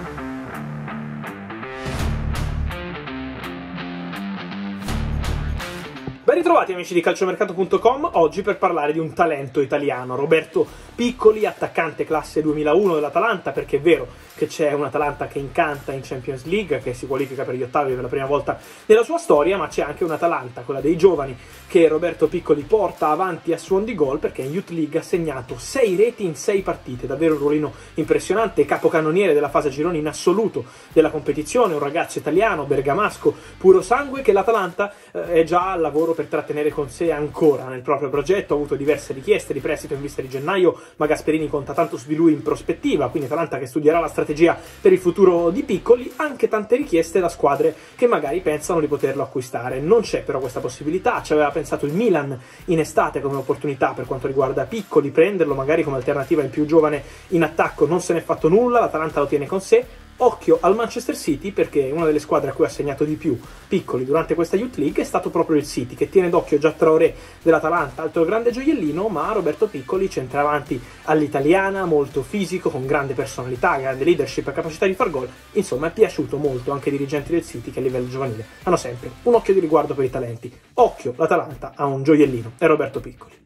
Bye. Ben ritrovati amici di calciomercato.com, oggi per parlare di un talento italiano, Roberto Piccoli, attaccante classe 2001 dell'Atalanta, perché è vero che c'è un Atalanta che incanta in Champions League, che si qualifica per gli ottavi per la prima volta nella sua storia, ma c'è anche un Atalanta, quella dei giovani, che Roberto Piccoli porta avanti a suon di gol, perché in Youth League ha segnato 6 reti in 6 partite, davvero un ruolino impressionante, capocannoniere della fase gironi in assoluto della competizione, un ragazzo italiano, bergamasco, puro sangue, che l'Atalanta eh, è già al lavoro per per trattenere con sé ancora nel proprio progetto, ha avuto diverse richieste di prestito in vista di gennaio, ma Gasperini conta tanto su di lui in prospettiva, quindi Atalanta che studierà la strategia per il futuro di Piccoli, anche tante richieste da squadre che magari pensano di poterlo acquistare. Non c'è però questa possibilità, ci aveva pensato il Milan in estate come opportunità per quanto riguarda Piccoli, prenderlo magari come alternativa in più giovane in attacco, non se n'è fatto nulla, l'Atalanta lo tiene con sé, Occhio al Manchester City perché una delle squadre a cui ha segnato di più piccoli durante questa Youth League è stato proprio il City che tiene d'occhio già Traoré dell'Atalanta, altro grande gioiellino, ma Roberto Piccoli centravanti all'italiana, molto fisico, con grande personalità, grande leadership e capacità di far gol. Insomma, è piaciuto molto anche ai dirigenti del City che a livello giovanile hanno sempre un occhio di riguardo per i talenti. Occhio, l'Atalanta ha un gioiellino, è Roberto Piccoli.